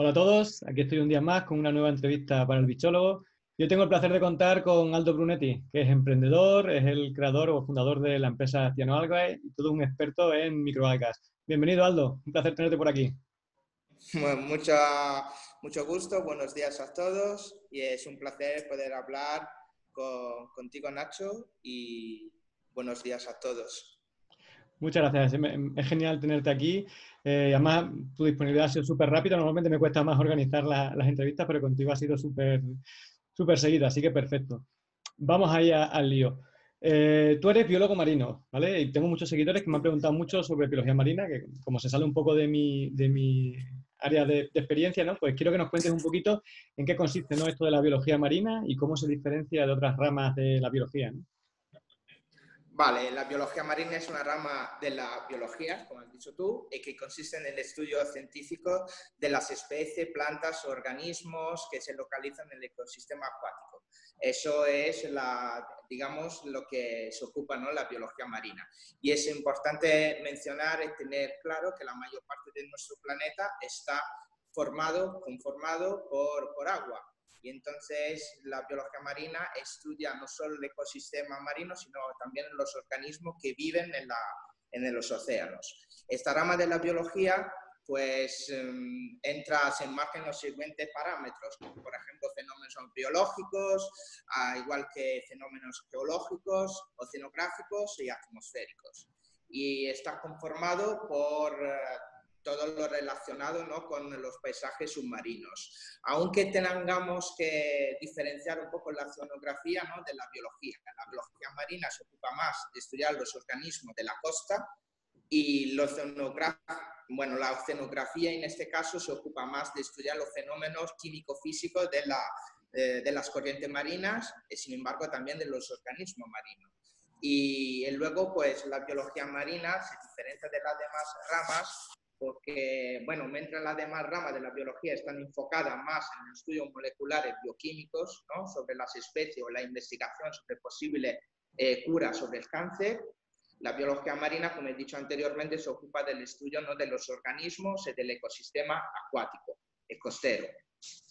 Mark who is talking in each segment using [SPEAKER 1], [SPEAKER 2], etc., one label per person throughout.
[SPEAKER 1] Hola a todos, aquí estoy un día más con una nueva entrevista para el bichólogo. Yo tengo el placer de contar con Aldo Brunetti, que es emprendedor, es el creador o fundador de la empresa Cianoalgae y todo un experto en microalgas. Bienvenido Aldo, un placer tenerte por aquí.
[SPEAKER 2] Bueno, mucho gusto, buenos días a todos y es un placer poder hablar contigo Nacho y buenos días a todos.
[SPEAKER 1] Muchas gracias, es genial tenerte aquí. Eh, además, tu disponibilidad ha sido súper rápida. Normalmente me cuesta más organizar las entrevistas, pero contigo ha sido súper súper seguida, así que perfecto. Vamos ahí al lío. Eh, tú eres biólogo marino, ¿vale? Y tengo muchos seguidores que me han preguntado mucho sobre biología marina, que como se sale un poco de mi, de mi área de, experiencia, ¿no? Pues quiero que nos cuentes un poquito en qué consiste esto de la biología marina y cómo se diferencia de otras ramas de la biología.
[SPEAKER 2] Vale, la biología marina es una rama de la biología, como has dicho tú, y que consiste en el estudio científico de las especies, plantas, organismos que se localizan en el ecosistema acuático. Eso es, la, digamos, lo que se ocupa ¿no? la biología marina. Y es importante mencionar y tener claro que la mayor parte de nuestro planeta está formado, conformado por, por agua. Y entonces la biología marina estudia no solo el ecosistema marino, sino también los organismos que viven en, la, en los océanos. Esta rama de la biología pues em, entra, se enmarca en los siguientes parámetros, por ejemplo, fenómenos biológicos, igual que fenómenos geológicos, oceanográficos y atmosféricos. Y está conformado por eh, todo lo relacionado ¿no? con los paisajes submarinos. Aunque tengamos que diferenciar un poco la oceanografía ¿no? de la biología. La biología marina se ocupa más de estudiar los organismos de la costa y la bueno, la oceanografía en este caso se ocupa más de estudiar los fenómenos químico-físicos de, la, eh, de las corrientes marinas, y sin embargo también de los organismos marinos. Y luego, pues la biología marina se diferencia de las demás ramas porque, bueno, mientras las demás ramas de la biología están enfocadas más en estudios moleculares bioquímicos, ¿no? sobre las especies o la investigación sobre posibles eh, curas sobre el cáncer, la biología marina, como he dicho anteriormente, se ocupa del estudio ¿no? de los organismos y del ecosistema acuático, el costero.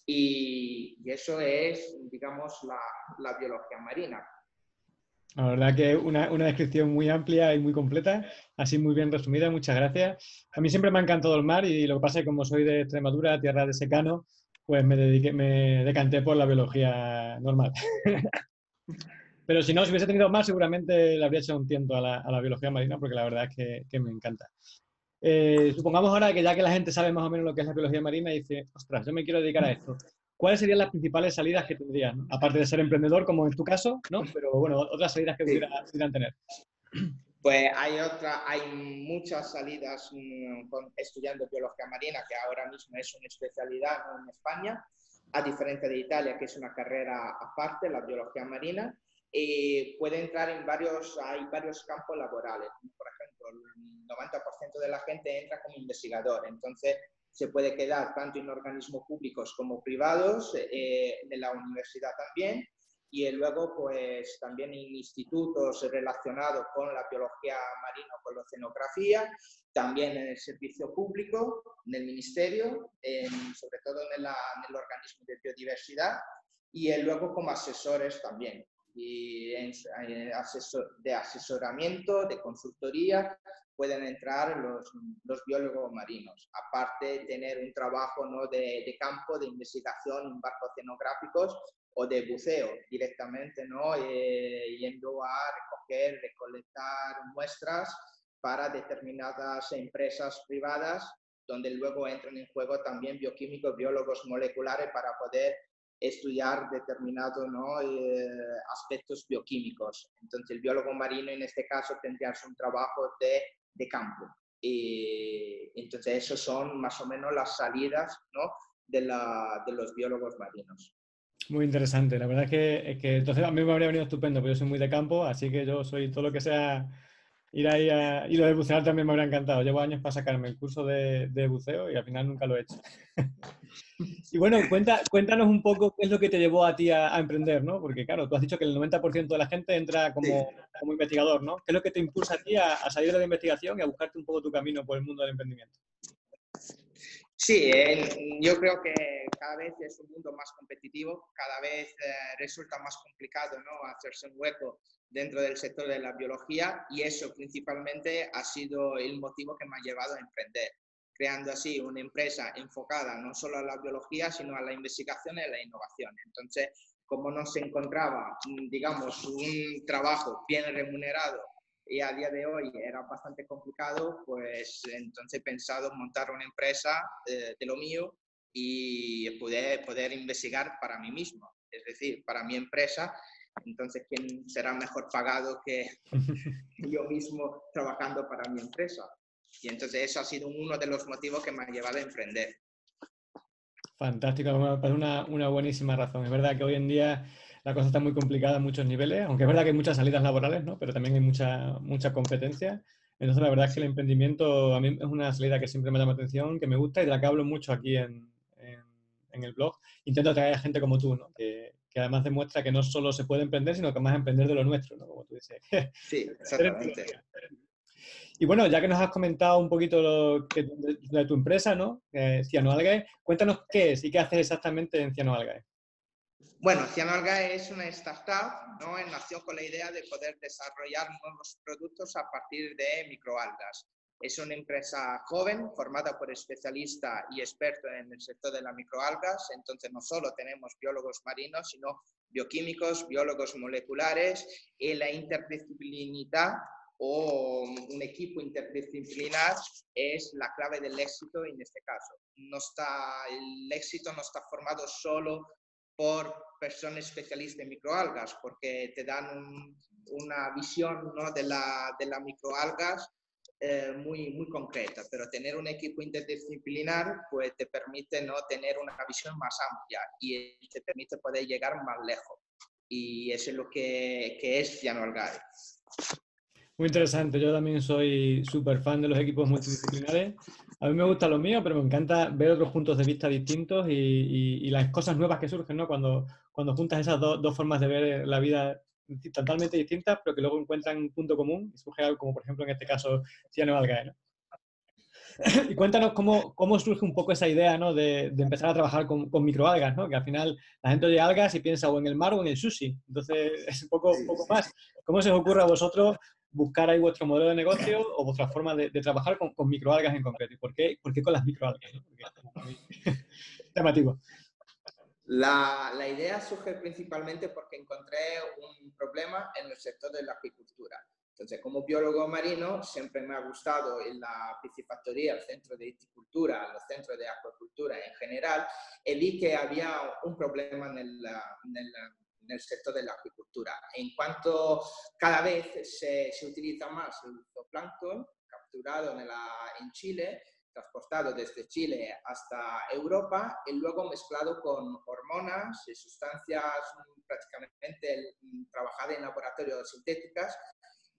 [SPEAKER 2] Y, eso es, digamos, la, la biología marina.
[SPEAKER 1] La verdad que una, una descripción muy amplia y muy completa, así muy bien resumida, muchas gracias. A mí siempre me ha encantado el mar y lo que pasa es que como soy de Extremadura, tierra de secano, pues me, dediqué, me decanté por la biología normal. Pero si no, si hubiese tenido más, seguramente le habría hecho un tiento a la, a la biología marina porque la verdad es que, me encanta. Eh, supongamos ahora que ya que la gente sabe más o menos lo que es la biología marina, dice, ostras, yo me quiero dedicar a esto. ¿Cuáles serían las principales salidas que tendrías? Aparte de ser emprendedor, como en tu caso, ¿no? Pero bueno, otras salidas que pudieran tener.
[SPEAKER 2] Pues hay otra, hay muchas salidas mm, estudiando biología marina, que ahora mismo es una especialidad en España, a diferencia de Italia, que es una carrera aparte, la biología marina, y puede entrar en varios, hay varios campos laborales. Por ejemplo, el 90% de la gente entra como investigador, entonces se puede quedar tanto en organismos públicos como privados, eh, de la universidad también, y luego pues también en institutos relacionados con la biología marina o con la oceanografía, también en el servicio público, en el ministerio, sobre todo en, el organismo de biodiversidad, y luego como asesores también, y en, eh, de asesoramiento, de consultoría pueden entrar los, los, biólogos marinos, aparte de tener un trabajo ¿no? de, de, campo, de investigación en barcos oceanográficos o de buceo directamente, ¿no? Eh, yendo a recoger, recolectar muestras para determinadas empresas privadas, donde luego entran en juego también bioquímicos, biólogos moleculares para poder estudiar determinados ¿no? Eh, aspectos bioquímicos. Entonces, el biólogo marino en este caso tendría un trabajo de de campo. Y entonces, esos son más o menos las salidas ¿no? de, la, de los biólogos marinos.
[SPEAKER 1] Muy interesante, la verdad es que, que entonces a mí me habría venido estupendo, porque yo soy muy de campo, así que yo soy todo lo que sea ir ahí a, y lo de bucear también me habría encantado. Llevo años para sacarme el curso de, de buceo y al final nunca lo he hecho. y bueno, cuenta, cuéntanos un poco qué es lo que te llevó a ti a, emprender, ¿no? Porque claro, tú has dicho que el 90% de la gente entra como, como, investigador, ¿no? ¿Qué es lo que te impulsa a ti a, salir de la investigación y a buscarte un poco tu camino por el mundo del emprendimiento?
[SPEAKER 2] Sí, yo creo que cada vez es un mundo más competitivo, cada vez eh, resulta más complicado ¿no? hacerse un hueco dentro del sector de la biología y eso principalmente ha sido el motivo que me ha llevado a emprender, creando así una empresa enfocada no solo a la biología, sino a la investigación y a la innovación. Entonces, como no se encontraba, mm, digamos, un trabajo bien remunerado y a día de hoy era bastante complicado, pues entonces he pensado montar una empresa eh, de lo mío y poder, poder investigar para mí mismo, es decir, para mi empresa. Entonces, ¿quién será mejor pagado que yo mismo trabajando para mi empresa? Y entonces eso ha sido uno de los motivos que me ha llevado a emprender.
[SPEAKER 1] Fantástico, una, una buenísima razón. Es verdad que hoy en día la cosa está muy complicada en muchos niveles, aunque es verdad que hay muchas salidas laborales, ¿no? pero también hay mucha, mucha competencia. Entonces, la verdad es que el emprendimiento a mí es una salida que siempre me llama atención, que me gusta y de la que hablo mucho aquí en, en, el blog. Intento atraer a gente como tú, ¿no? que, que, además demuestra que no solo se puede emprender, sino que más emprender de lo nuestro, ¿no? como tú dices.
[SPEAKER 2] Sí, exactamente.
[SPEAKER 1] Y bueno, ya que nos has comentado un poquito lo de, tu empresa, ¿no? Eh, Cianoalgae, cuéntanos qué es y qué haces exactamente en Cianoalgae.
[SPEAKER 2] Bueno, Cianoalgae es una startup, ¿no? Nació con la idea de poder desarrollar nuevos productos a partir de microalgas. Es una empresa joven, formada por especialistas y expertos en el sector de las microalgas. Entonces, no solo tenemos biólogos marinos, sino bioquímicos, biólogos moleculares y la interdisciplinaridad o un equipo interdisciplinar es la clave del éxito en este caso. No está, el éxito no está formado solo por personas especialistas en microalgas, porque te dan una visión ¿no? de, la, de las microalgas eh, muy, muy concreta, pero tener un equipo interdisciplinar pues, te permite ¿no? tener una visión más amplia y te permite poder llegar más lejos. Y eso es lo que, que es Algarve.
[SPEAKER 1] Muy interesante. Yo también soy súper fan de los equipos multidisciplinares. A mí me gusta lo mío, pero me encanta ver otros puntos de vista distintos y, las cosas nuevas que surgen, ¿no? Cuando, cuando juntas esas dos formas de ver la vida totalmente distintas, pero que luego encuentran un punto común y surge algo como, por ejemplo, en este caso, Ciano Algae, ¿no? y cuéntanos cómo, cómo, surge un poco esa idea ¿no? de, de, empezar a trabajar con, con, microalgas, ¿no? que al final la gente oye algas y piensa o en el mar o en el sushi. Entonces, es un poco, un poco más. ¿Cómo se os ocurre a vosotros buscar ahí vuestro modelo de negocio o vuestra forma de, trabajar con, con, microalgas en concreto. ¿Y por qué, por qué con las microalgas? temático.
[SPEAKER 2] La, la, idea surge principalmente porque encontré un problema en el sector de la acuicultura. Entonces, como biólogo marino, siempre me ha gustado la piscifactoría, el centro de viticultura, los centros de acuicultura en general, y vi que había un problema en el, en el en el sector de la agricultura. En cuanto cada vez se, se utiliza más el zooplancton capturado en, la, en Chile, transportado desde Chile hasta Europa y luego mezclado con hormonas y sustancias prácticamente trabajadas en laboratorios sintéticas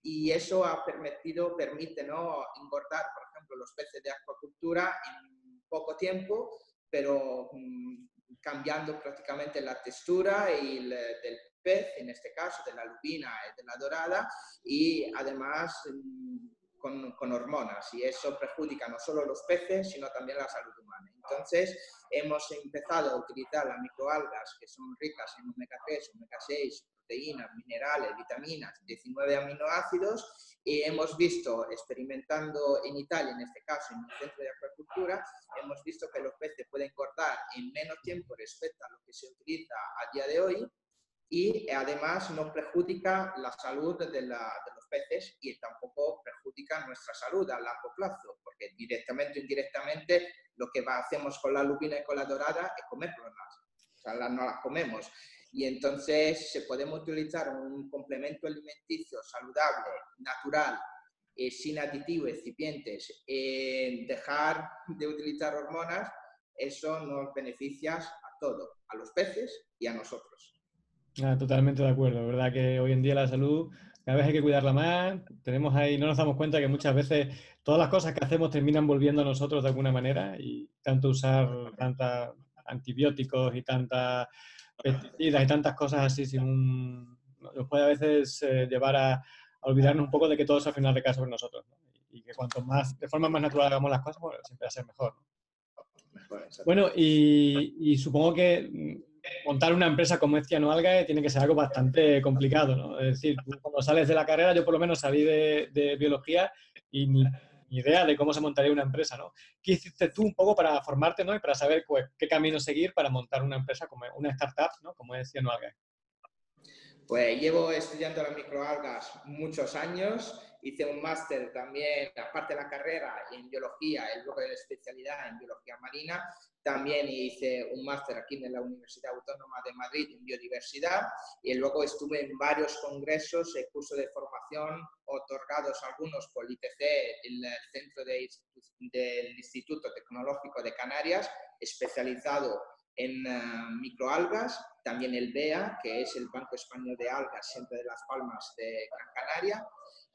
[SPEAKER 2] y eso ha permitido, permite ¿no? engordar, por ejemplo, los peces de acuacultura en poco tiempo, pero mm, cambiando prácticamente la textura y del pez, en este caso de la lupina y de la dorada, y además mm, con, con, hormonas, y eso perjudica no solo los peces, sino también la salud humana. Entonces, hemos empezado a utilizar las microalgas que son ricas en omega 3, omega 6, proteínas, minerales, vitaminas, 19 aminoácidos, y hemos visto, experimentando en Italia, en este caso, en el centro de acuacultura, hemos visto que los peces pueden cortar en menos tiempo respecto a lo que se utiliza a día de hoy y además no perjudica la salud de, la, de, los peces y tampoco perjudica nuestra salud a largo plazo, porque directamente o indirectamente lo que hacemos con la lupina y con la dorada es comerlas, o sea, no las comemos. Y entonces se podemos utilizar un complemento alimenticio saludable, natural, eh, sin aditivos, excipientes, eh, dejar de utilizar hormonas, eso nos beneficia a todos, a los peces y a nosotros.
[SPEAKER 1] Ah, totalmente de acuerdo, ¿verdad? Que hoy en día la salud cada vez hay que cuidarla más. Tenemos ahí, no nos damos cuenta que muchas veces todas las cosas que hacemos terminan volviendo a nosotros de alguna manera y tanto usar tantos antibióticos y tantas pesticidas y tantas cosas así sin nos puede a veces eh, llevar a, olvidarnos un poco de que todo eso al final recae sobre nosotros. Y que cuanto más, de forma más natural hagamos las cosas, pues siempre va a ser mejor. bueno, y, supongo que mm, montar una empresa como es Cianoalga tiene que ser algo bastante complicado, ¿no? Es decir, cuando sales de la carrera, yo por lo menos salí de, biología y ni, idea de cómo se montaría una empresa, ¿no? ¿Qué hiciste tú un poco para formarte, ¿no? Y para saber pues, qué camino seguir para montar una empresa como una startup, ¿no? Como es Cianoalga.
[SPEAKER 2] Pues llevo estudiando las microalgas muchos años hice un máster también, aparte de la carrera, en biología, el bloque de especialidad en biología marina. También hice un máster aquí en la Universidad Autónoma de Madrid en biodiversidad y luego estuve en varios congresos y cursos de formación otorgados algunos por el ITC, el Centro del Instituto Tecnológico de Canarias, especializado en eh, microalgas, también el BEA, que es el Banco Español de Algas, siempre de Las Palmas de Gran Canaria,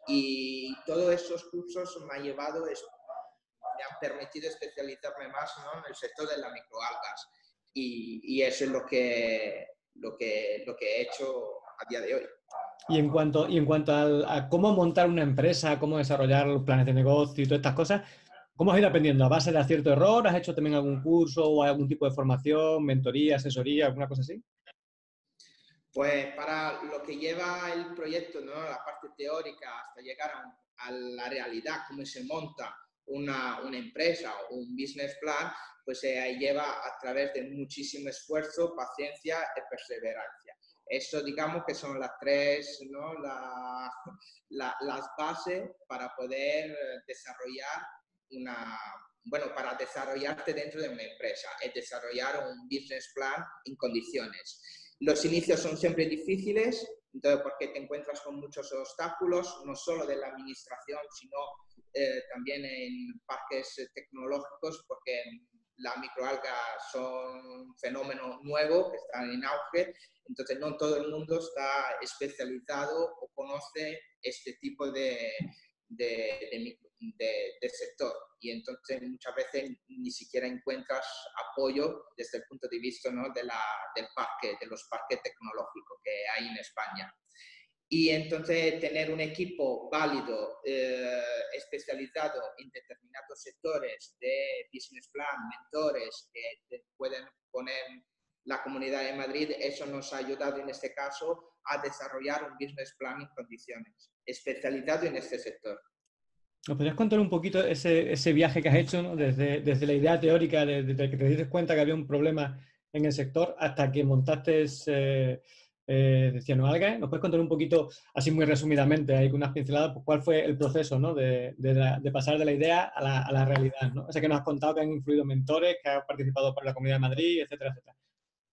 [SPEAKER 2] y todos esos cursos me han llevado, me han permitido especializarme más en el sector de las microalgas. Y, y, eso es lo que, lo, que, lo que he hecho a día de hoy.
[SPEAKER 1] Y en cuanto, y en cuanto a cómo montar una empresa, cómo desarrollar los planes de negocio y todas estas cosas, ¿cómo has ido aprendiendo? ¿A base de acierto error? ¿Has hecho también algún curso o algún tipo de formación, mentoría, asesoría, alguna cosa así?
[SPEAKER 2] Pues para lo que lleva el proyecto, ¿no? la parte teórica, hasta llegar a, la realidad, cómo se monta una, una, empresa o un business plan, pues se lleva a través de muchísimo esfuerzo, paciencia y perseverancia. Eso digamos que son las tres, ¿no? La, las bases para poder desarrollar una, bueno, para desarrollarte dentro de una empresa, es desarrollar un business plan en condiciones. Los inicios son siempre difíciles, entonces porque te encuentras con muchos obstáculos, no solo de la administración, sino eh, también en parques tecnológicos, porque la microalga son un fenómeno nuevo que está en auge, entonces no todo el mundo está especializado o conoce este tipo de, de, de, sector. Y entonces muchas veces ni siquiera encuentras apoyo desde el punto de vista ¿no? de la, del parque, de los parques tecnológicos que hay en España. Y entonces tener un equipo válido, eh, especializado en determinados sectores de business plan, mentores que pueden poner la Comunidad de Madrid, eso nos ha ayudado en este caso a desarrollar un business plan en condiciones, especializado en este sector.
[SPEAKER 1] ¿Nos podrías contar un poquito ese, ese viaje que has hecho desde, desde, la idea teórica, desde, que te diste cuenta que había un problema en el sector hasta que montaste eh, eh, Cianoalga? ¿Nos puedes contar un poquito, así muy resumidamente, ahí con unas pinceladas, pues, cuál fue el proceso ¿no? de, de, pasar de la idea a la, a la realidad? ¿no? O sea, que nos has contado que han influido mentores, que has participado por la Comunidad de Madrid, etcétera, etcétera.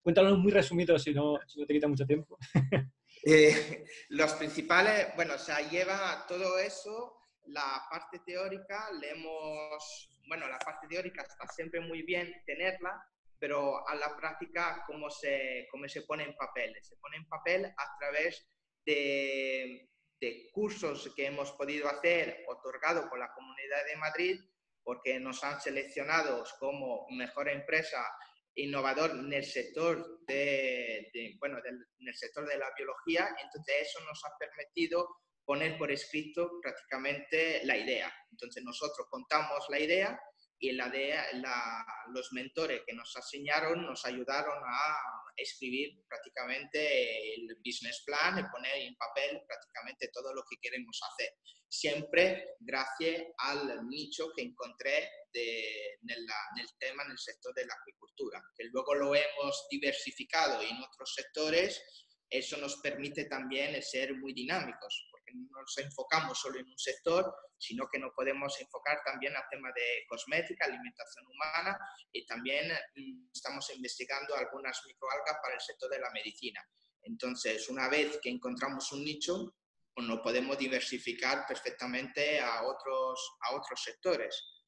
[SPEAKER 1] Cuéntanos muy resumido, si no, si no te quita mucho tiempo.
[SPEAKER 2] Eh, los principales, bueno, o sea, lleva todo eso la parte teórica le hemos, bueno, la parte teórica está siempre muy bien tenerla, pero a la práctica, ¿cómo se, cómo se pone en papel? Se pone en papel a través de, de cursos que hemos podido hacer otorgado por la Comunidad de Madrid, porque nos han seleccionado como mejor empresa innovador en el sector de, de bueno, del, en el sector de la biología, entonces eso nos ha permitido poner por escrito prácticamente la idea. Entonces nosotros contamos la idea y la idea, los mentores que nos asignaron nos ayudaron a escribir prácticamente el business plan y poner en papel prácticamente todo lo que queremos hacer. Siempre gracias al nicho que encontré de, en, el, en, el, tema, en el sector de la agricultura, que luego lo hemos diversificado en otros sectores. Eso nos permite también ser muy dinámicos, no nos enfocamos solo en un sector, sino que nos podemos enfocar también al tema de cosmética, alimentación humana y también mm, estamos investigando algunas microalgas para el sector de la medicina. Entonces, una vez que encontramos un nicho, pues nos podemos diversificar perfectamente a otros, a otros sectores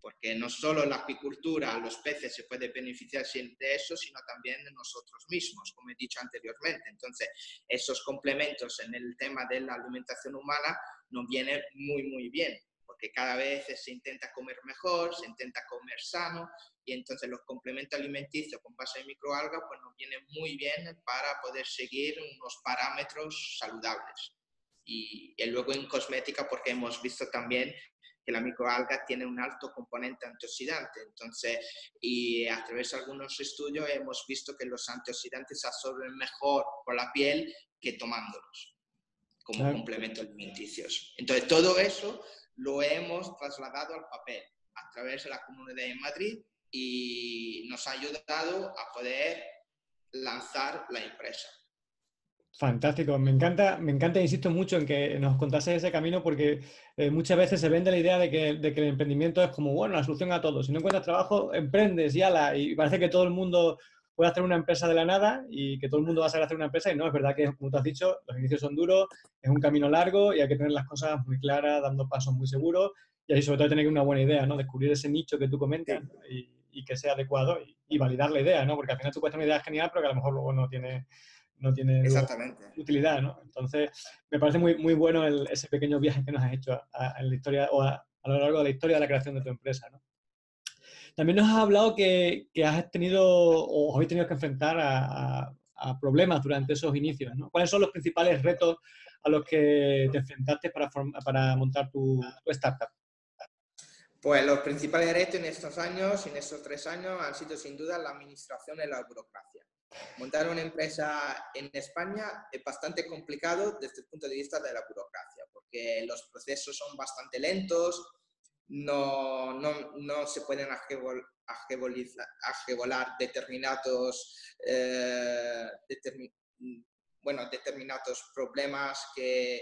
[SPEAKER 2] porque no solo la apicultura, los peces se pueden beneficiar de eso, sino también de nosotros mismos, como he dicho anteriormente. Entonces, esos complementos en el tema de la alimentación humana nos vienen muy, muy bien, porque cada vez se intenta comer mejor, se intenta comer sano, y entonces los complementos alimenticios con base en microalgas pues nos vienen muy bien para poder seguir unos parámetros saludables. Y, y luego en cosmética, porque hemos visto también que la microalga tiene un alto componente antioxidante. Entonces, y a través de algunos estudios hemos visto que los antioxidantes se absorben mejor por la piel que tomándolos como complemento alimenticio. Entonces, todo eso lo hemos trasladado al papel a través de la Comunidad de Madrid y nos ha ayudado a poder lanzar la empresa.
[SPEAKER 1] Fantástico, me encanta, me encanta, insisto mucho en que nos contases ese camino porque eh, muchas veces se vende la idea de que, de que, el emprendimiento es como, bueno, la solución a todo. Si no encuentras trabajo, emprendes y ala, y parece que todo el mundo puede hacer una empresa de la nada y que todo el mundo va a saber hacer una empresa y no, es verdad que, como tú has dicho, los inicios son duros, es un camino largo y hay que tener las cosas muy claras, dando pasos muy seguros y ahí sobre todo tener una buena idea, ¿no? Descubrir ese nicho que tú comentas y, y que sea adecuado y, validar la idea, ¿no? Porque al final tú puedes tener una idea genial, pero que a lo mejor luego no tiene, no tiene utilidad, ¿no? Entonces, me parece muy, muy bueno ese pequeño viaje que nos has hecho a, la historia, o a, lo largo de la historia de la creación de tu empresa, ¿no? También nos has hablado que, que has tenido o habéis tenido que enfrentar a, problemas durante esos inicios, ¿no? ¿Cuáles son los principales retos a los que te enfrentaste para, para montar tu, tu startup?
[SPEAKER 2] Pues los principales retos en estos años, en estos tres años, han sido sin duda la administración y la burocracia. Montar una empresa en España es bastante complicado desde el punto de vista de la burocracia, porque los procesos son bastante lentos, no, no, no se pueden ajevolar determinados, eh, bueno, determinados problemas que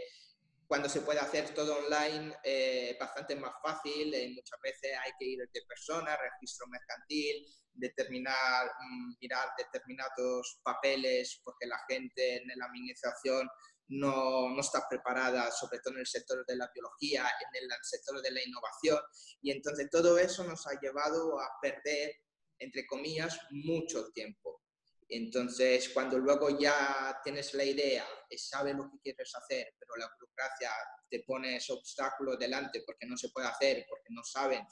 [SPEAKER 2] cuando se puede hacer todo online es eh, bastante más fácil, eh, muchas veces hay que ir de persona, registro mercantil, determinar, mm, mirar determinados papeles porque la gente en la administración no, no, está preparada, sobre todo en el sector de la biología, en el sector de la innovación. Y entonces todo eso nos ha llevado a perder, entre comillas, mucho tiempo. Entonces, cuando luego ya tienes la idea, sabes lo que quieres hacer, pero la burocracia te pone ese obstáculo delante porque no se puede hacer, porque no saben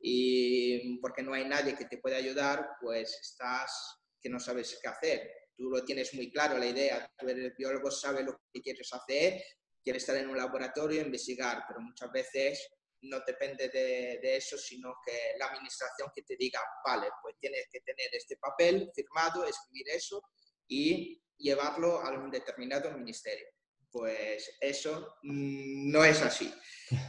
[SPEAKER 2] y porque no hay nadie que te pueda ayudar, pues estás que no sabes qué hacer. Tú lo tienes muy claro, la idea, tú eres biólogo, sabes lo que quieres hacer, quieres estar en un laboratorio, investigar, pero muchas veces no depende de, de, eso, sino que la administración que te diga, vale, pues tienes que tener este papel firmado, escribir eso y llevarlo a un determinado ministerio. Pues eso mm, no es así.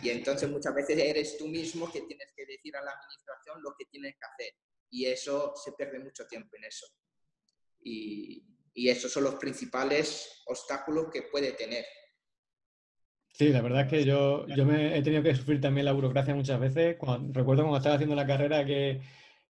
[SPEAKER 2] Y entonces muchas veces eres tú mismo que tienes que decir a la administración lo que tienes que hacer. Y eso se pierde mucho tiempo en eso. Y, y esos son los principales obstáculos que puede tener.
[SPEAKER 1] Sí, la verdad es que yo, yo me he tenido que sufrir también la burocracia muchas veces. recuerdo cuando estaba haciendo la carrera que,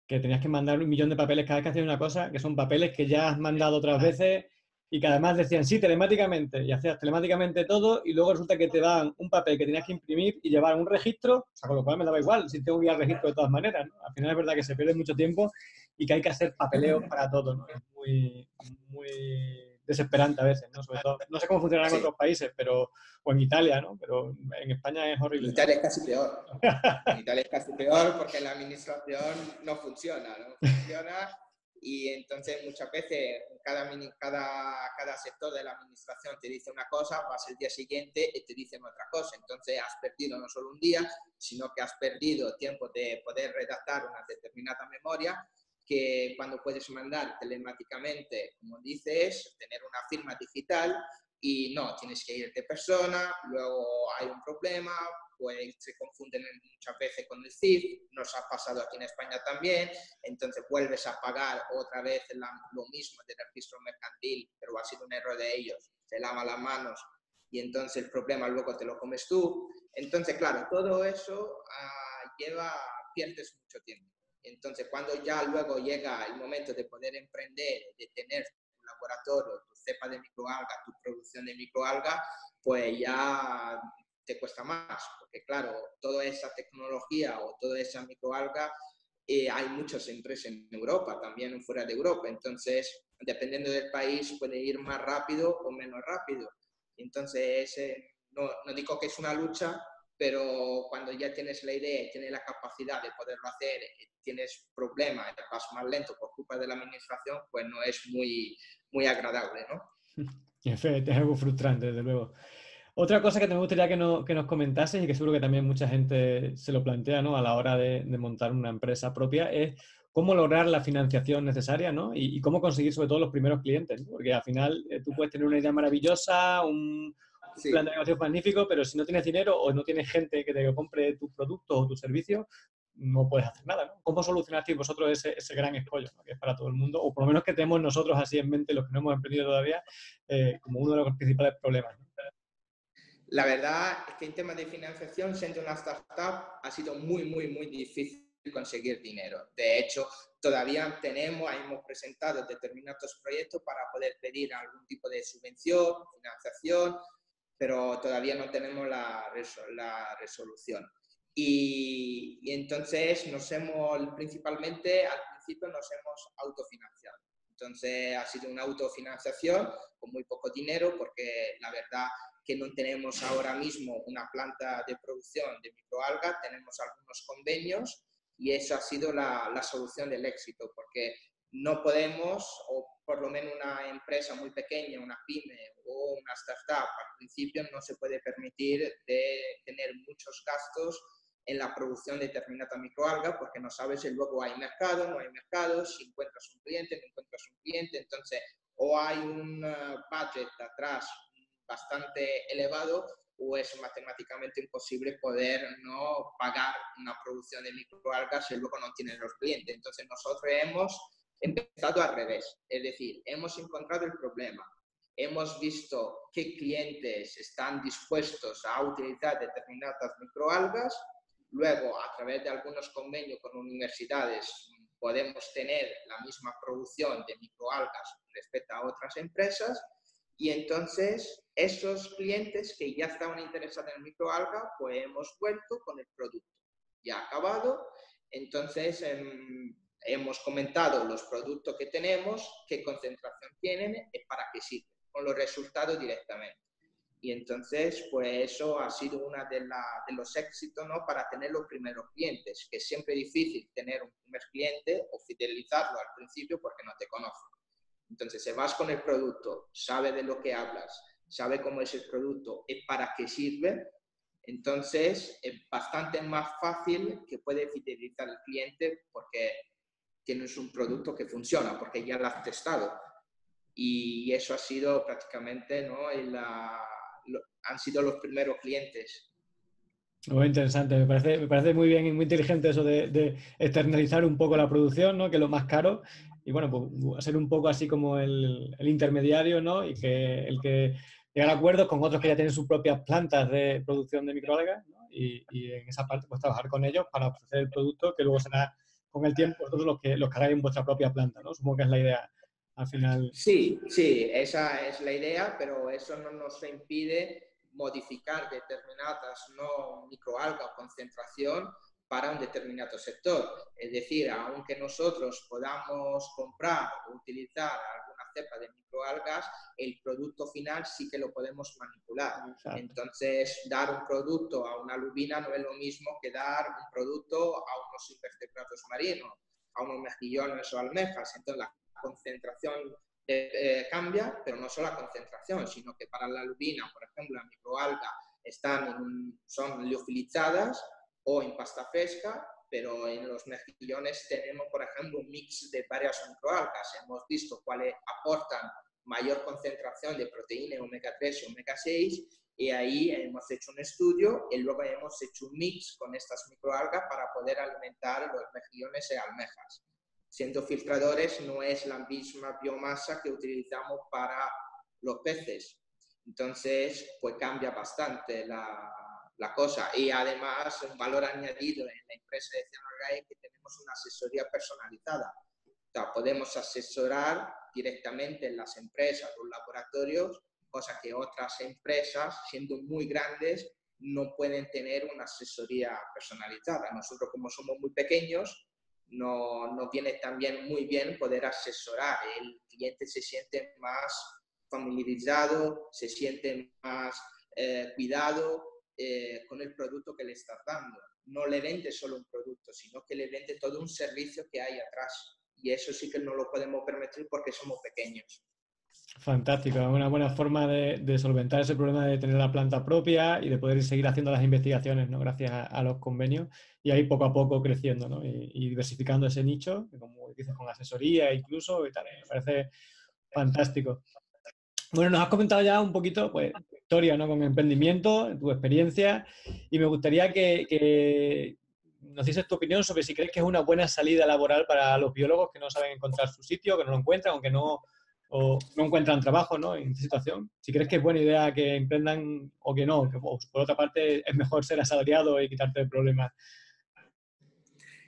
[SPEAKER 1] que, tenías que mandar un millón de papeles cada vez que hacías una cosa, que son papeles que ya has mandado otras veces y que además decían sí telemáticamente y hacías telemáticamente todo y luego resulta que te dan un papel que tenías que imprimir y llevar un registro, o sea, con lo cual me daba igual, si tengo que ir al registro de todas maneras. Al final es verdad que se pierde mucho tiempo y que hay que hacer papeleo para todo. ¿no? Es muy, muy desesperante a veces, ¿no? Sobre todo, no sé cómo funcionará en otros países, pero, o en Italia, ¿no? Pero en España es horrible.
[SPEAKER 2] En Italia es casi peor. En Italia es casi peor porque la administración no funciona, ¿no? Funciona y entonces muchas veces cada, cada, cada sector de la administración te dice una cosa, vas el día siguiente y te dicen otra cosa. Entonces has perdido no solo un día, sino que has perdido tiempo de poder redactar una determinada memoria que cuando puedes mandar telemáticamente, como dices, tener una firma digital y no, tienes que ir de persona, luego hay un problema, pues se confunden muchas veces con el CIF, nos ha pasado aquí en España también, entonces vuelves a pagar otra vez lo mismo del registro mercantil, pero ha sido un error de ellos, se lava las manos y entonces el problema luego te lo comes tú. Entonces, claro, todo eso uh, lleva, pierdes mucho tiempo. Entonces, cuando ya luego llega el momento de poder emprender, de tener tu laboratorio, tu cepa de microalga, tu producción de microalga, pues ya te cuesta más, porque claro, toda esa tecnología o toda esa microalga, eh, hay muchas empresas en Europa, también fuera de Europa, entonces, dependiendo del país, puede ir más rápido o menos rápido. Entonces, no, no digo que es una lucha, pero cuando ya tienes la idea y tienes la capacidad de poderlo hacer, tienes problemas vas más lento por culpa de la administración, pues no es muy, muy agradable, ¿no?
[SPEAKER 1] Es algo frustrante, desde luego. Otra cosa que me gustaría que, no, que, nos comentases y que seguro que también mucha gente se lo plantea ¿no? a la hora de, montar una empresa propia es cómo lograr la financiación necesaria ¿no? y, cómo conseguir sobre todo los primeros clientes. Porque al final eh, tú puedes tener una idea maravillosa, un, plan de negocio magnífico, pero si no tienes dinero o no tienes gente que te compre tus productos o tus servicios, no puedes hacer nada. ¿no? ¿Cómo solucionasteis vosotros ese, ese gran escollo que es para todo el mundo? O por lo menos que tenemos nosotros así en mente, los que no hemos emprendido todavía, eh, como uno de los principales problemas.
[SPEAKER 2] La verdad es que en temas de financiación, siendo una startup, ha sido muy, muy, muy difícil conseguir dinero. De hecho, todavía tenemos, hemos presentado determinados proyectos para poder pedir algún tipo de subvención, financiación, pero todavía no tenemos la, la resolución. Y, y, entonces nos hemos, principalmente al principio nos hemos autofinanciado. Entonces ha sido una autofinanciación con muy poco dinero porque la verdad que no tenemos ahora mismo una planta de producción de microalgas, tenemos algunos convenios y eso ha sido la, la solución del éxito, porque no podemos, o por lo menos una empresa muy pequeña, una pyme o una startup, al principio no se puede permitir de tener muchos gastos en la producción de determinada microalga porque no sabes si luego hay mercado, no hay mercado, si encuentras un cliente, no encuentras un cliente, entonces o hay un eh, budget atrás bastante elevado o es matemáticamente imposible poder no pagar una producción de microalgas si luego no tienes los clientes. Entonces nosotros hemos empezado al revés, es decir, hemos encontrado el problema, hemos visto qué clientes están dispuestos a utilizar determinadas microalgas, luego a través de algunos convenios con universidades podemos tener la misma producción de microalgas respecto a otras empresas y entonces esos clientes que ya estaban interesados en el microalga, pues hemos vuelto con el producto ya acabado. Entonces em, hemos comentado los productos que tenemos, qué concentración tienen y para qué sirven, con los resultados directamente. Y entonces, pues eso ha sido uno de, de, los éxitos, ¿no? Para tener los primeros clientes, que es siempre difícil tener un primer cliente o fidelizarlo al principio porque no te conoce. Entonces, si vas con el producto, sabe de lo que hablas, sabe cómo es el producto y para qué sirve, entonces es bastante más fácil que puede fidelizar al cliente porque tienes un producto que funciona, porque ya lo has testado. Y eso ha sido prácticamente, ¿no? han sido los primeros clientes.
[SPEAKER 1] Muy interesante, me parece, me parece muy bien y muy inteligente eso de, de, externalizar un poco la producción, ¿no? que es lo más caro, y bueno, pues ser un poco así como el, intermediario, ¿no? Y que el que llegar a acuerdos con otros que ya tienen sus propias plantas de producción de microalgas, ¿no? y, en esa parte pues trabajar con ellos para ofrecer el producto que luego será con el tiempo vosotros los que, los que hagáis en vuestra propia planta, ¿no? Supongo que es la idea al final.
[SPEAKER 2] Sí, sí, esa es la idea, pero eso no nos impide modificar determinadas no microalgas o concentración para un determinado sector. Es decir, aunque nosotros podamos comprar o utilizar alguna cepa de microalgas, el producto final sí que lo podemos manipular. Entonces, dar un producto a una lubina no es lo mismo que dar un producto a unos invertebrados marinos, a unos mejillones o almejas. Entonces, la concentración eh, eh, cambia, pero no solo la concentración, sino que para la lubina, por ejemplo, la microalga están son liofilizadas o en pasta fresca, pero en los mejillones tenemos, por ejemplo, un mix de varias microalgas. Hemos visto cuáles aportan mayor concentración de proteína omega 3 y omega 6 y ahí hemos hecho un estudio y luego hemos hecho un mix con estas microalgas para poder alimentar los mejillones y almejas. Siendo filtradores no es la misma biomasa que utilizamos para los peces. Entonces, pues cambia bastante la, la cosa. Y además, un valor añadido en la empresa de Cianorga es que tenemos una asesoría personalizada. O podemos asesorar directamente en las empresas, los laboratorios, cosa que otras empresas, siendo muy grandes, no pueden tener una asesoría personalizada. Nosotros, como somos muy pequeños, no, no viene también muy bien poder asesorar. El cliente se siente más familiarizado, se siente más eh, cuidado eh, con el producto que le estás dando. No le vende solo un producto, sino que le vende todo un servicio que hay atrás. Y eso sí que no lo podemos permitir porque somos pequeños.
[SPEAKER 1] Fantástico, una buena forma de, solventar ese problema de tener la planta propia y de poder seguir haciendo las investigaciones, ¿no? Gracias a, los convenios y ahí poco a poco creciendo, ¿no? Y, diversificando ese nicho, como dices, con asesoría incluso y tal, me parece fantástico. Bueno, nos has comentado ya un poquito, pues, historia, ¿no? Con emprendimiento, tu experiencia y me gustaría que, nos dices tu opinión sobre si crees que es una buena salida laboral para los biólogos que no saben encontrar su sitio, que no lo encuentran, aunque no no encuentran trabajo ¿no? en esta situación. Si crees que es buena idea que emprendan o que no, que por otra parte es mejor ser asalariado y quitarte el problema.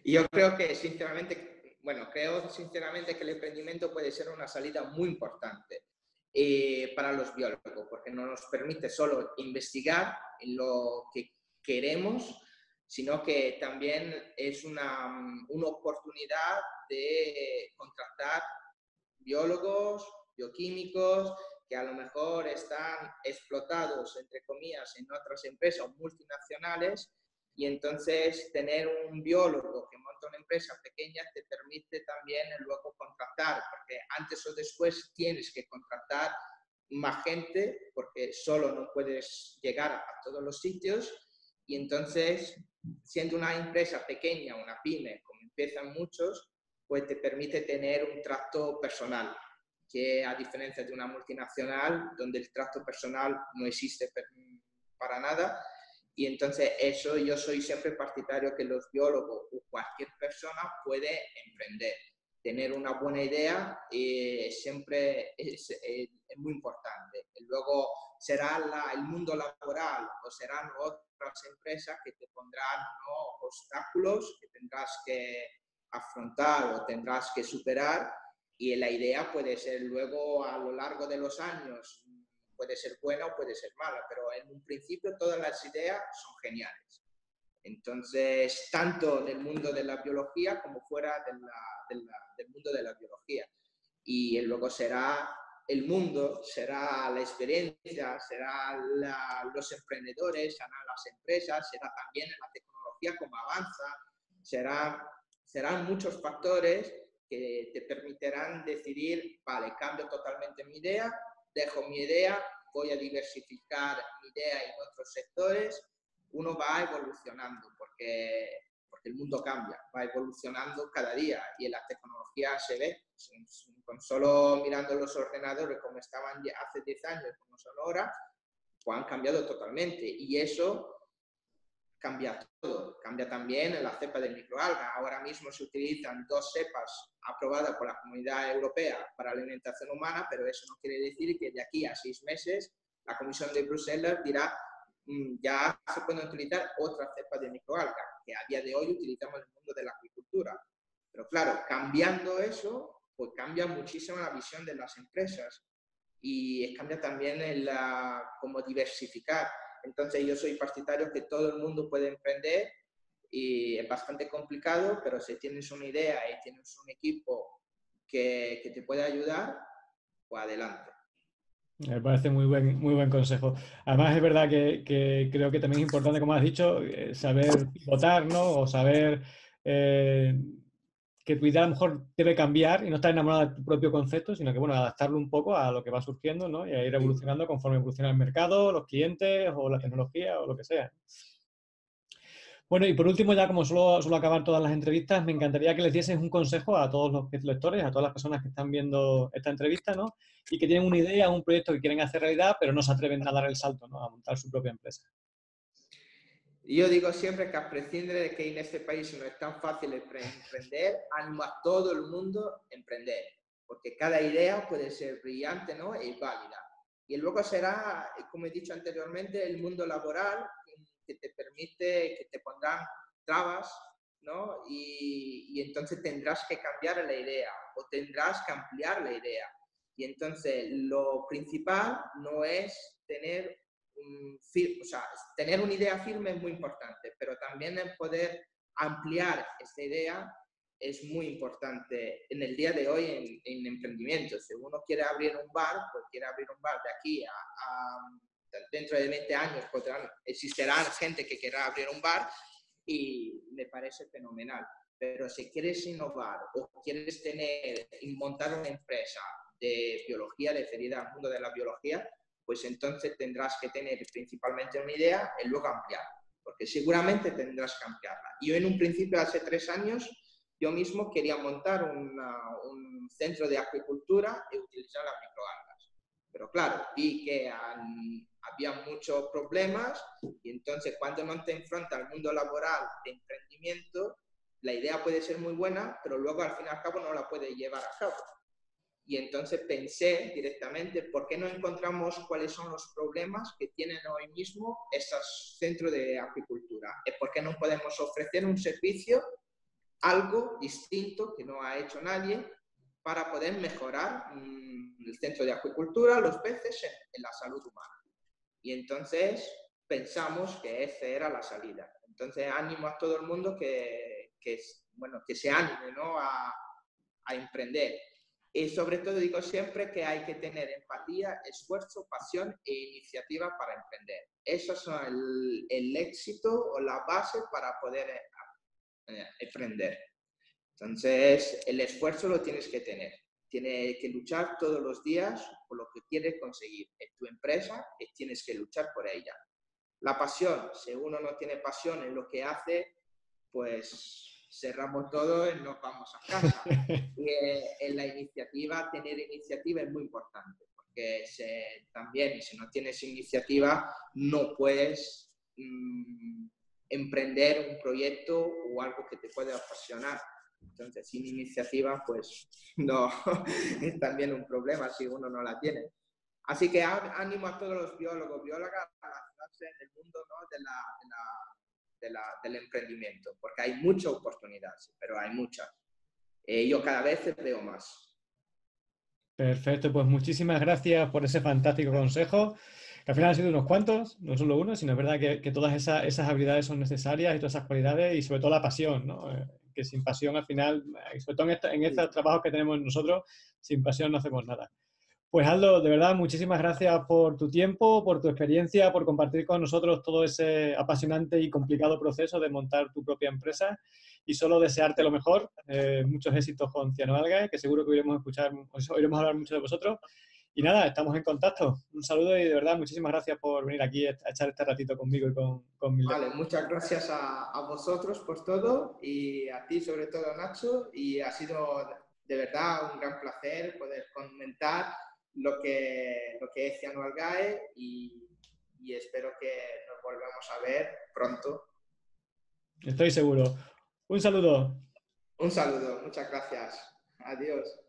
[SPEAKER 2] Y yo creo que sinceramente, bueno, creo sinceramente que el emprendimiento puede ser una salida muy importante eh, para los biólogos, porque no nos permite solo investigar lo que queremos, sino que también es una, una oportunidad de contratar biólogos, bioquímicos, que a lo mejor están explotados, entre comillas, en otras empresas multinacionales, y entonces tener un biólogo que monta una empresa pequeña te permite también luego contratar, porque antes o después tienes que contratar más gente, porque solo no puedes llegar a todos los sitios, y entonces, siendo una empresa pequeña, una pyme, como empiezan muchos, pues te permite tener un trato personal, que a diferencia de una multinacional, donde el trato personal no existe para nada. Y entonces eso yo soy siempre partidario que los biólogos o cualquier persona puede emprender. Tener una buena idea eh, siempre es, muy importante. Luego será el mundo laboral o serán otras empresas que te pondrán obstáculos que tendrás que afrontar o tendrás que superar y la idea puede ser luego a lo largo de los años, puede ser buena o puede ser mala, pero en un principio todas las ideas son geniales. Entonces, tanto del mundo de la biología como fuera del mundo de la biología. Y luego será el mundo, será la experiencia, será los emprendedores, serán las empresas, será también la tecnología como avanza, será serán muchos factores que te permitirán decidir, vale, cambio totalmente mi idea, dejo mi idea, voy a diversificar mi idea en otros sectores, uno va evolucionando porque, porque el mundo cambia, va evolucionando cada día y en la tecnología se ve, con solo mirando los ordenadores como estaban hace 10 años, como son ahora, pues han cambiado totalmente y eso cambia todo. Cambia también la cepa de microalga. Ahora mismo se utilizan dos cepas aprobadas por la Comunidad Europea para la alimentación humana, pero eso no quiere decir que de aquí a seis meses la Comisión de Bruselas dirá mm, ya se pueden utilizar otras cepas de microalga, que a día de hoy utilizamos en el mundo de la agricultura. Pero claro, cambiando eso, pues cambia muchísimo la visión de las empresas y cambia también la, cómo diversificar entonces yo soy partidario que todo el mundo puede emprender y es bastante complicado, pero si tienes una idea y tienes un equipo que, que te puede ayudar, pues adelante.
[SPEAKER 1] Me parece muy buen, muy buen consejo. Además, es verdad que, creo que también es importante, como has dicho, eh, saber votar, ¿no? O saber eh, que tu idea a lo mejor debe cambiar y no estar enamorada de tu propio concepto, sino que, bueno, adaptarlo un poco a lo que va surgiendo, ¿no? Y a ir evolucionando conforme evoluciona el mercado, los clientes o la tecnología o lo que sea. Bueno, y por último, ya como suelo, suelo acabar todas las entrevistas, me encantaría que les dieses un consejo a todos los lectores, a todas las personas que están viendo esta entrevista, ¿no? Y que tienen una idea, un proyecto que quieren hacer realidad, pero no se atreven a dar el salto, ¿no? A montar su propia empresa.
[SPEAKER 2] Yo digo siempre que a prescindir de que en este país no es tan fácil emprender, animo a todo el mundo a emprender, porque cada idea puede ser brillante ¿no? y válida. Y luego será, como he dicho anteriormente, el mundo laboral que te permite, que te pondrán trabas, ¿no? Y, y entonces tendrás que cambiar la idea o tendrás que ampliar la idea. Y entonces lo principal no es tener o sea, tener una idea firme es muy importante, pero también el poder ampliar esta idea es muy importante en el día de hoy en, en emprendimiento. Si uno quiere abrir un bar, pues quiere abrir un bar de aquí a, dentro de 20 años, podrán, existirán gente que quiera abrir un bar y me parece fenomenal. Pero si quieres innovar o quieres tener, montar una empresa de biología, referida al mundo de la biología, pues entonces tendrás que tener principalmente una idea y luego ampliarla, porque seguramente tendrás que ampliarla. Yo en un principio, hace tres años, yo mismo quería montar un centro de acuicultura y utilizar las microalgas. Pero claro, vi que había muchos problemas y entonces cuando no te enfrentas al mundo laboral de emprendimiento, la idea puede ser muy buena, pero luego al fin y al cabo no la puedes llevar a cabo. Y entonces pensé directamente, ¿por qué no encontramos cuáles son los problemas que tienen hoy mismo esos centros de apicultura? ¿Por qué no podemos ofrecer un servicio, algo distinto que no ha hecho nadie, para poder mejorar mm, el centro de acuicultura, los peces, en, la salud humana? Y entonces pensamos que esa era la salida. Entonces animo a todo el mundo que, que bueno, que se anime ¿no? a, a emprender y sobre todo digo siempre que hay que tener empatía, esfuerzo, pasión e iniciativa para emprender. Eso es el, el éxito o la base para poder eh, eh, emprender. Entonces, el esfuerzo lo tienes que tener. Tienes que luchar todos los días por lo que quieres conseguir en tu empresa y tienes que luchar por ella. La pasión, si uno no tiene pasión en lo que hace, pues cerramos todo y nos vamos a casa. y eh, en la iniciativa, tener iniciativa es muy importante, porque también si no tienes iniciativa no puedes mm, emprender un proyecto o algo que te puede apasionar. Entonces, sin iniciativa, pues no, es también un problema si uno no la tiene. Así que ánimo a todos los biólogos, biólogas a lanzarse en el mundo de la del emprendimiento, porque hay mucha oportunidad, pero hay muchas. Eh, yo cada vez veo más.
[SPEAKER 1] Perfecto, pues muchísimas gracias por ese fantástico consejo. Que al final han sido unos cuantos, no solo uno, sino es verdad que, todas esas, habilidades son necesarias y todas esas cualidades y sobre todo la pasión, ¿no? Eh, que sin pasión al final, eh, sobre todo en, en estos trabajos que tenemos nosotros, sin pasión no hacemos nada. Pues Aldo, de verdad, muchísimas gracias por tu tiempo, por tu experiencia, por compartir con nosotros todo ese apasionante y complicado proceso de montar tu propia empresa y solo desearte lo mejor, eh, muchos éxitos con Cianoalga, que seguro que iremos a escuchar, oiremos hablar mucho de vosotros. Y nada, estamos en contacto. Un saludo y de verdad muchísimas gracias por venir aquí a echar este ratito conmigo y con, con
[SPEAKER 2] Vale, muchas gracias a, a vosotros por todo y a ti sobre todo Nacho y ha sido de verdad un gran placer poder comentar lo que, lo que es Ciano y, y espero que nos volvamos a ver pronto.
[SPEAKER 1] Estoy seguro. Un saludo.
[SPEAKER 2] Un saludo, muchas gracias. Adiós.